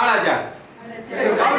阿拉讲。